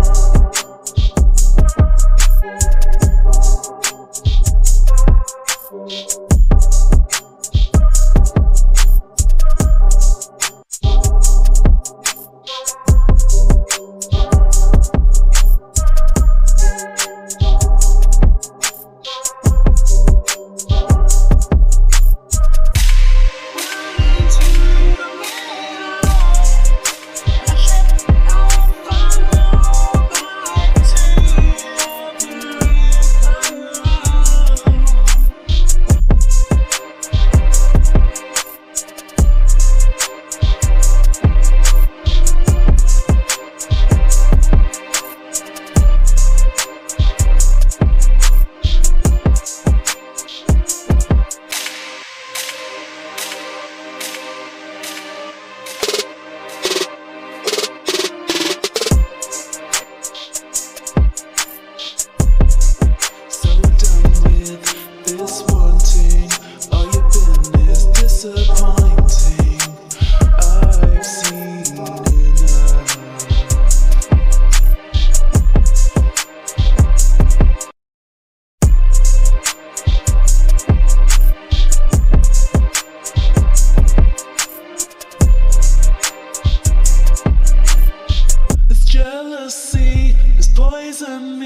We'll. Poison